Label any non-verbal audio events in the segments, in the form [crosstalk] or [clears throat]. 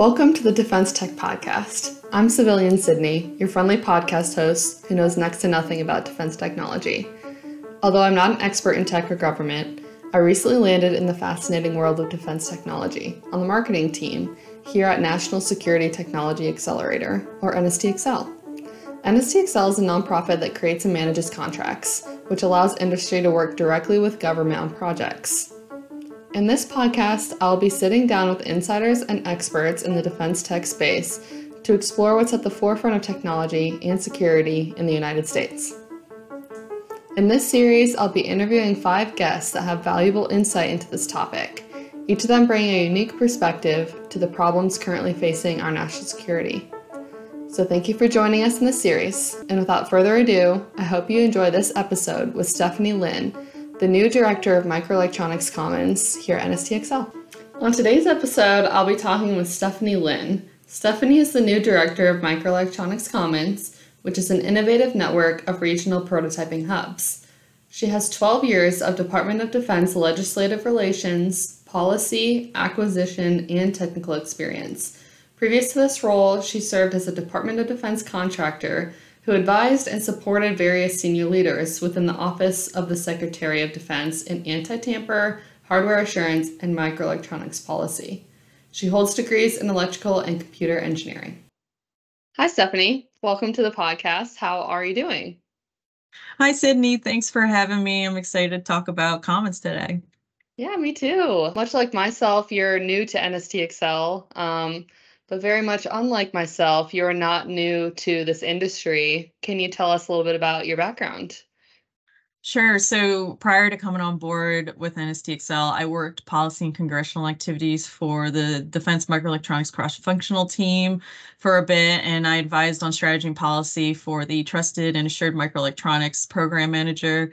Welcome to the Defense Tech Podcast. I'm Civilian Sydney, your friendly podcast host who knows next to nothing about defense technology. Although I'm not an expert in tech or government, I recently landed in the fascinating world of defense technology on the marketing team here at National Security Technology Accelerator, or NSTXL. NSTXL is a nonprofit that creates and manages contracts, which allows industry to work directly with government on projects. In this podcast, I'll be sitting down with insiders and experts in the defense tech space to explore what's at the forefront of technology and security in the United States. In this series, I'll be interviewing five guests that have valuable insight into this topic, each of them bringing a unique perspective to the problems currently facing our national security. So, thank you for joining us in this series. And without further ado, I hope you enjoy this episode with Stephanie Lin, the new director of Microelectronics Commons here at NSTXL. On today's episode, I'll be talking with Stephanie Lin. Stephanie is the new director of Microelectronics Commons, which is an innovative network of regional prototyping hubs. She has 12 years of Department of Defense legislative relations, policy, acquisition, and technical experience Previous to this role, she served as a Department of Defense contractor who advised and supported various senior leaders within the Office of the Secretary of Defense in anti tamper, hardware assurance, and microelectronics policy. She holds degrees in electrical and computer engineering. Hi, Stephanie. Welcome to the podcast. How are you doing? Hi, Sydney. Thanks for having me. I'm excited to talk about Commons today. Yeah, me too. Much like myself, you're new to NSTXL. Um, but very much unlike myself, you're not new to this industry. Can you tell us a little bit about your background? Sure. So prior to coming on board with NSTXL, I worked policy and congressional activities for the Defense Microelectronics Cross-Functional Team for a bit, and I advised on strategy and policy for the Trusted and Assured Microelectronics Program Manager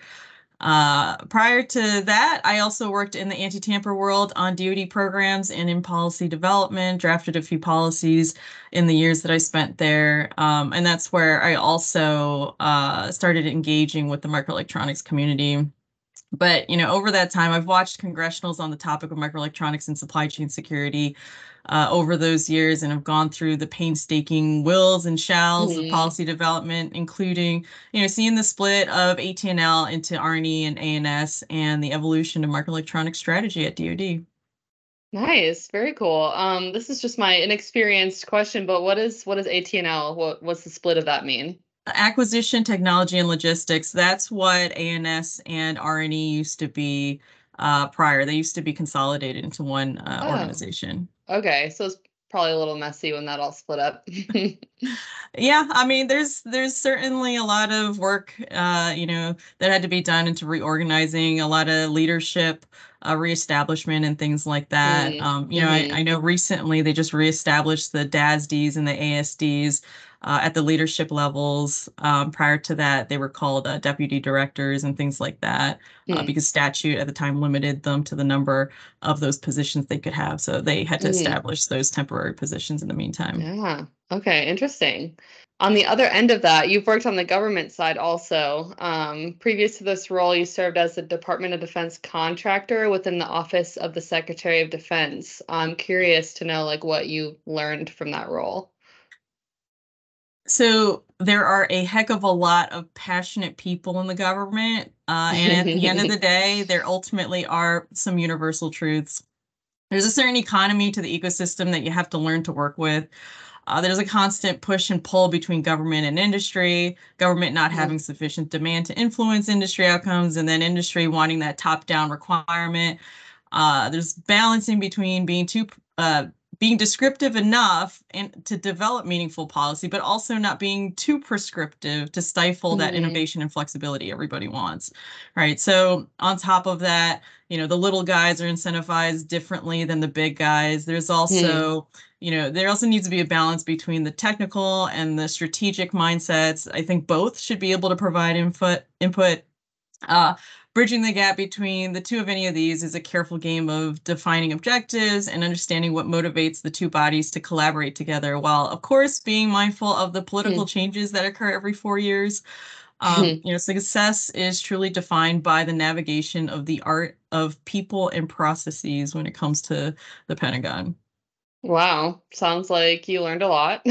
uh, prior to that, I also worked in the anti tamper world on DoD programs and in policy development, drafted a few policies in the years that I spent there. Um, and that's where I also uh, started engaging with the microelectronics community. But, you know, over that time, I've watched congressionals on the topic of microelectronics and supply chain security uh, over those years and have gone through the painstaking wills and shalls mm-hmm. of policy development, including, you know, seeing the split of AT&L into R&E and A&S and the evolution of microelectronic strategy at DoD. Nice, very cool. Um, this is just my inexperienced question, but what is what is AT&L? What what's the split of that mean? Acquisition, technology, and logistics. That's what A&S and R&E used to be uh, prior. They used to be consolidated into one uh, oh. organization. Okay, so it's probably a little messy when that all split up. [laughs] yeah, I mean, there's there's certainly a lot of work, uh, you know, that had to be done into reorganizing, a lot of leadership, uh, reestablishment, and things like that. Mm-hmm. Um, you know, mm-hmm. I, I know recently they just reestablished the DASDs and the ASDs uh, at the leadership levels. Um, prior to that, they were called uh, deputy directors and things like that mm. because statute at the time limited them to the number of those positions they could have. So they had to mm. establish those temporary positions in the meantime. Yeah. Okay. Interesting. On the other end of that, you've worked on the government side also. Um, previous to this role, you served as a Department of Defense contractor within the Office of the Secretary of Defense. I'm curious to know like what you learned from that role. So there are a heck of a lot of passionate people in the government. Uh, and at the end of the [laughs] day, there ultimately are some universal truths. There's a certain economy to the ecosystem that you have to learn to work with. Uh, there's a constant push and pull between government and industry, government not mm-hmm. having sufficient demand to influence industry outcomes, and then industry wanting that top down requirement. Uh, there's balancing between being too uh, being descriptive enough and to develop meaningful policy, but also not being too prescriptive to stifle mm-hmm. that innovation and flexibility everybody wants. Right. So on top of that, you know, the little guys are incentivized differently than the big guys. There's also, mm. you know, there also needs to be a balance between the technical and the strategic mindsets. I think both should be able to provide input input uh, bridging the gap between the two of any of these is a careful game of defining objectives and understanding what motivates the two bodies to collaborate together, while of course being mindful of the political mm. changes that occur every four years. Um, you know, success is truly defined by the navigation of the art of people and processes when it comes to the Pentagon. Wow, sounds like you learned a lot.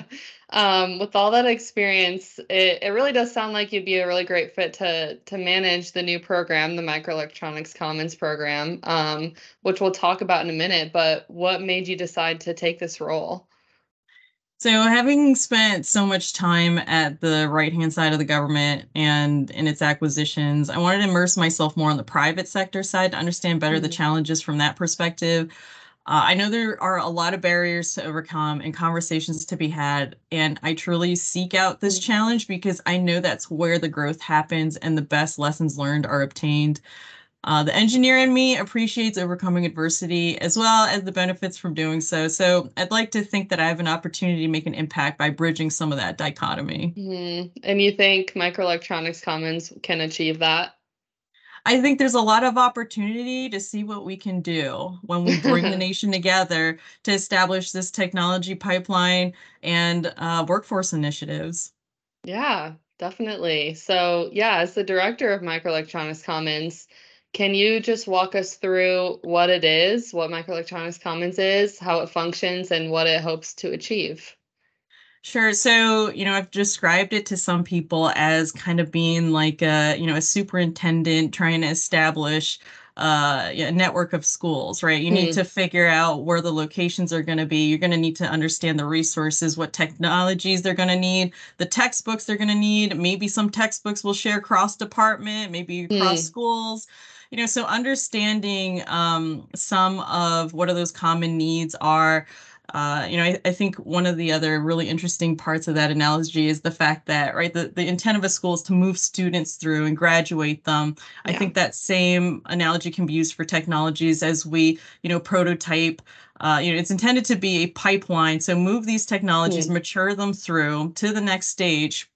[laughs] um, with all that experience, it, it really does sound like you'd be a really great fit to to manage the new program, the Microelectronics Commons program, um, which we'll talk about in a minute. But what made you decide to take this role? So, having spent so much time at the right hand side of the government and in its acquisitions, I wanted to immerse myself more on the private sector side to understand better mm-hmm. the challenges from that perspective. Uh, I know there are a lot of barriers to overcome and conversations to be had. And I truly seek out this mm-hmm. challenge because I know that's where the growth happens and the best lessons learned are obtained. Uh, the engineer in me appreciates overcoming adversity as well as the benefits from doing so. So I'd like to think that I have an opportunity to make an impact by bridging some of that dichotomy. Mm-hmm. And you think Microelectronics Commons can achieve that? I think there's a lot of opportunity to see what we can do when we bring the [laughs] nation together to establish this technology pipeline and uh, workforce initiatives. Yeah, definitely. So, yeah, as the director of Microelectronics Commons, can you just walk us through what it is, what Microelectronics Commons is, how it functions, and what it hopes to achieve? Sure. So, you know, I've described it to some people as kind of being like a, you know, a superintendent trying to establish uh, a network of schools, right? You mm need hmm. to figure out where the locations are going to be. You're going to need to understand the resources, what technologies they're going to need, the textbooks they're going to need. Maybe some textbooks will share cross department, maybe mm cross schools you know so understanding um, some of what are those common needs are uh, you know, I, I, think one of the other really interesting parts of that analogy is the fact that, right, the, the intent of a school is to move students through and graduate them. Yeah. I think that same analogy can be used for technologies as we, you know, prototype. Uh, you know, it's intended to be a pipeline. So move these technologies, mm mature them through to the next stage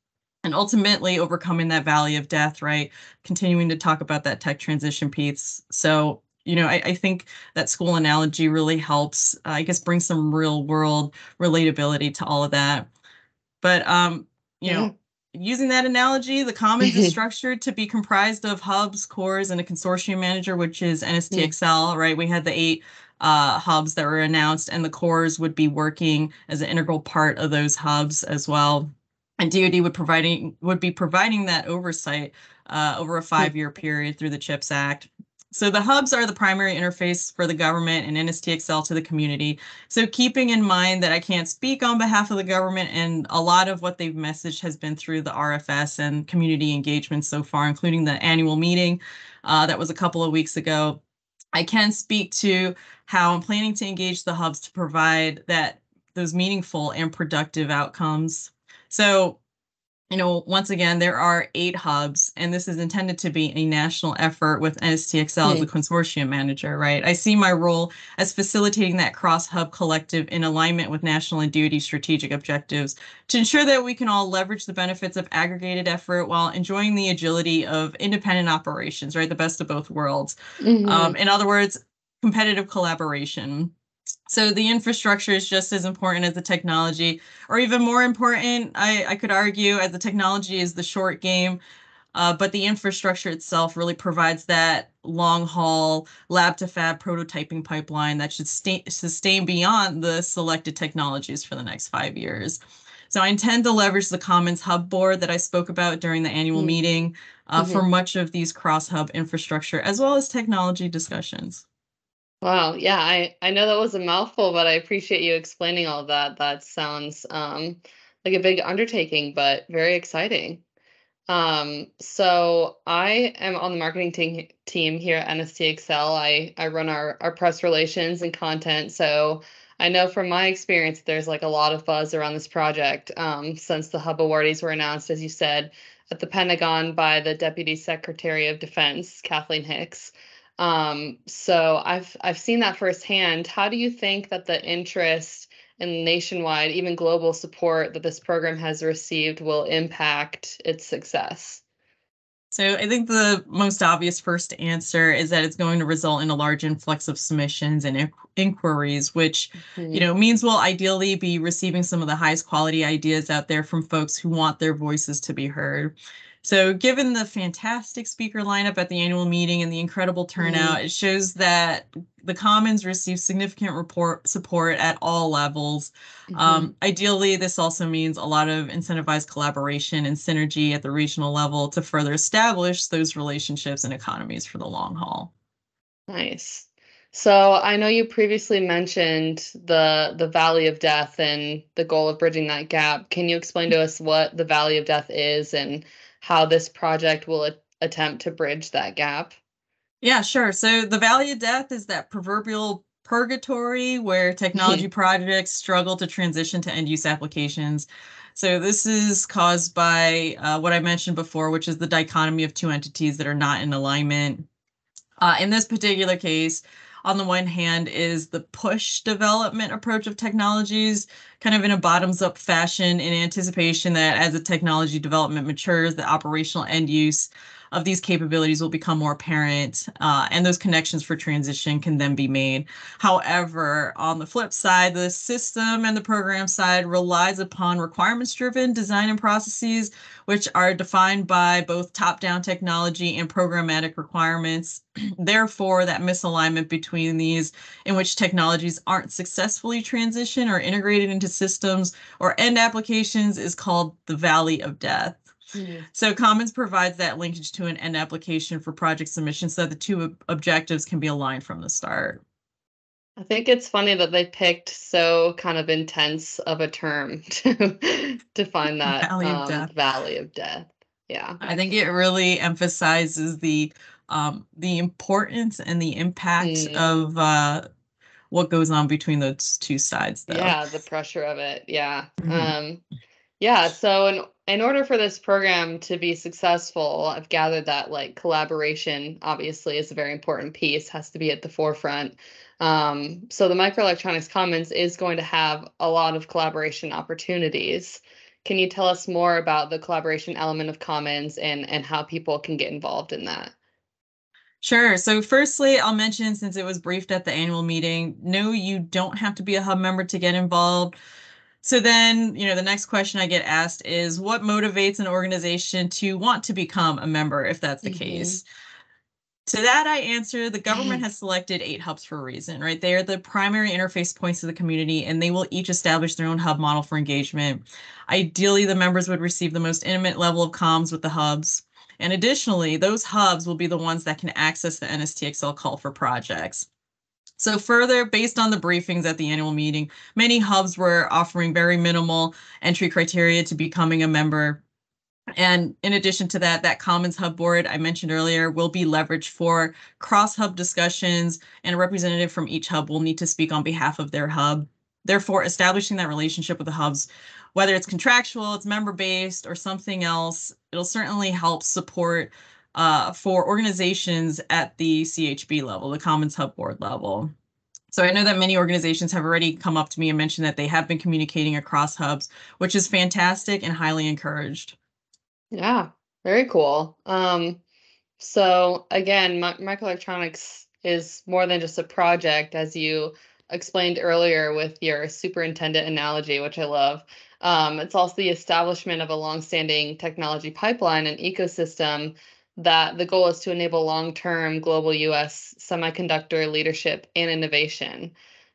and ultimately overcoming that valley of death right continuing to talk about that tech transition piece so you know, I, I, think that school analogy really helps, uh, I guess, bring some real world relatability to all of that. But, um, you know, using that analogy, the commons is structured to be comprised of hubs, cores, and a consortium manager, which is NSTXL, right? We had the eight uh, hubs that were announced, and the cores would be working as an integral part of those hubs as well. And DoD would providing would be providing that oversight uh, over a five-year period through the CHIPS Act. So the hubs are the primary interface for the government and NSTXL to the community. So keeping in mind that I can't speak on behalf of the government and a lot of what they've messaged has been through the RFS and community engagement so far, including the annual meeting uh, that was a couple of weeks ago. I can speak to how I'm planning to engage the hubs to provide that those meaningful and productive outcomes. So you know, once again, there are eight hubs, and this is intended to be a national effort with NSTXL as the consortium manager, right? I see my role as facilitating that cross hub collective in alignment with national and DoD strategic objectives to ensure that we can all leverage the benefits of aggregated effort while enjoying the agility of independent operations, right? The best of both worlds. Mm-hmm. Um, in other words, competitive collaboration. So the infrastructure is just as important as the technology, or even more important, I, I could argue, as the technology is the short game. Uh, but the infrastructure itself really provides that long haul lab to fab prototyping pipeline that should stay, sustain beyond the selected technologies for the next five years. So I intend to leverage the Commons Hub board that I spoke about during the annual mm-hmm. meeting uh, mm-hmm. for much of these cross hub infrastructure as well as technology discussions. Wow, yeah, I I know that was a mouthful, but I appreciate you explaining all that. That sounds um, like a big undertaking, but very exciting. Um, so I am on the marketing team team here at NSTXL. I I run our our press relations and content. So I know from my experience, there's like a lot of buzz around this project um, since the Hub awardees were announced, as you said, at the Pentagon by the Deputy Secretary of Defense, Kathleen Hicks. Um, so I've I've seen that firsthand. How do you think that the interest and nationwide, even global support that this program has received will impact its success? So I think the most obvious first answer is that it's going to result in a large influx of submissions and inqu- inquiries, which mm-hmm. you know means we'll ideally be receiving some of the highest quality ideas out there from folks who want their voices to be heard. So, given the fantastic speaker lineup at the annual meeting and the incredible turnout, mm. it shows that the Commons receive significant report support at all levels. Mm-hmm. Um, ideally, this also means a lot of incentivized collaboration and synergy at the regional level to further establish those relationships and economies for the long haul. Nice. So I know you previously mentioned the the Valley of Death and the goal of bridging that gap. Can you explain to us what the Valley of Death is and how this project will a- attempt to bridge that gap? Yeah, sure. So the Valley of Death is that proverbial purgatory where technology [laughs] projects struggle to transition to end use applications. So this is caused by uh, what I mentioned before, which is the dichotomy of two entities that are not in alignment. Uh, in this particular case, on the one hand is the push development approach of technologies, kind of in a bottoms up fashion in anticipation that as the technology development matures, the operational end use of these capabilities will become more apparent uh, and those connections for transition can then be made. However, on the flip side, the system and the program side relies upon requirements driven design and processes, which are defined by both top down technology and programmatic requirements. [clears throat] Therefore, that misalignment between these, in which technologies aren't successfully transitioned or integrated into systems or end applications, is called the Valley of Death. Mm. So Commons provides that linkage to an end application for project submission so the two ob- objectives can be aligned from the start. I think it's funny that they picked so kind of intense of a term [laughs] to define [laughs] that valley of, um, death. valley of death. Yeah. I think it really emphasizes the um, the importance and the impact mm. of uh, what goes on between those two sides though. Yeah, the pressure of it. Yeah. Mm-hmm. Um yeah, so in in order for this program to be successful, I've gathered that like collaboration obviously is a very important piece, has to be at the forefront. Um, so the Microelectronics Commons is going to have a lot of collaboration opportunities. Can you tell us more about the collaboration element of Commons and and how people can get involved in that? Sure. So, firstly, I'll mention since it was briefed at the annual meeting, no, you don't have to be a hub member to get involved. So then, you know, the next question I get asked is what motivates an organization to want to become a member if that's the mm-hmm. case? To that, I answer the government [clears throat] has selected eight hubs for a reason, right? They are the primary interface points of the community, and they will each establish their own hub model for engagement. Ideally, the members would receive the most intimate level of comms with the hubs. And additionally, those hubs will be the ones that can access the NSTXL call for projects. So further, based on the briefings at the annual meeting, many hubs were offering very minimal entry criteria to becoming a member. And in addition to that, that Commons Hub board I mentioned earlier will be leveraged for cross-hub discussions and a representative from each hub will need to speak on behalf of their hub. Therefore, establishing that relationship with the hubs, whether it's contractual, it's member-based, or something else, it'll certainly help support uh, for organizations at the CHB level, the Commons Hub Board level. So I know that many organizations have already come up to me and mentioned that they have been communicating across hubs, which is fantastic and highly encouraged. Yeah, very cool. Um, so again, microelectronics is more than just a project, as you explained earlier with your superintendent analogy, which I love. Um, it's also the establishment of a longstanding technology pipeline and ecosystem that the goal is to enable long term global US semiconductor leadership and innovation.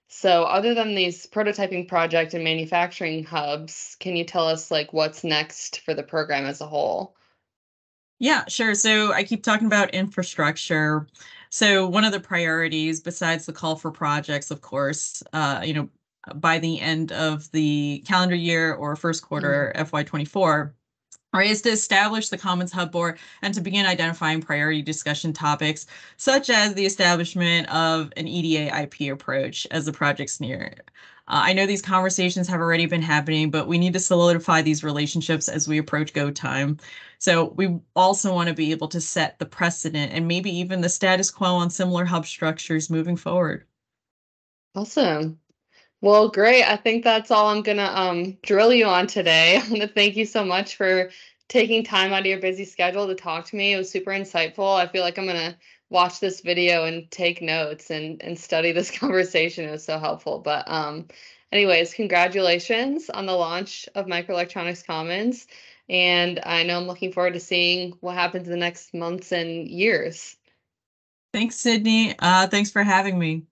So, other than these prototyping project and manufacturing hubs, can you tell us like what's next for the program as a whole? Yeah, sure. So, I keep talking about infrastructure. So, one of the priorities, besides the call for projects, of course, uh, you know, by the end of the calendar year or first quarter mm-hmm. FY24, right, is to establish the Commons Hub Board and to begin identifying priority discussion topics, such as the establishment of an EDA IP approach as the project's near. Uh, I know these conversations have already been happening, but we need to solidify these relationships as we approach go time. So we also want to be able to set the precedent and maybe even the status quo on similar hub structures moving forward. Awesome. Well, great. I think that's all I'm gonna um, drill you on today. [laughs] I want to thank you so much for taking time out of your busy schedule to talk to me. It was super insightful. I feel like I'm gonna watch this video and take notes and and study this [laughs] conversation. It was so helpful. But um, anyways, congratulations on the launch of Microelectronics Commons. And I know I'm looking forward to seeing what happens in the next months and years. Thanks, Sydney. Uh, thanks for having me.